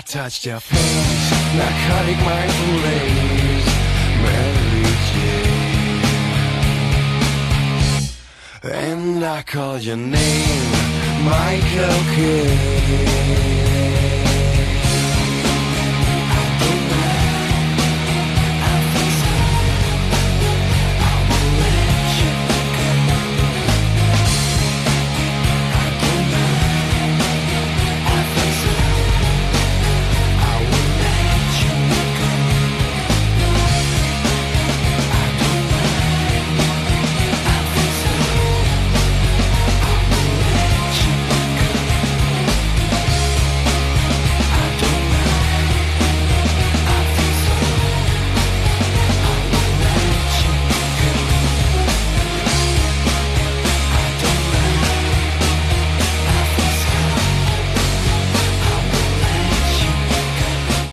I touched your face, narcotic mindful days, Mary Jane. And I called your name, Michael Kidd.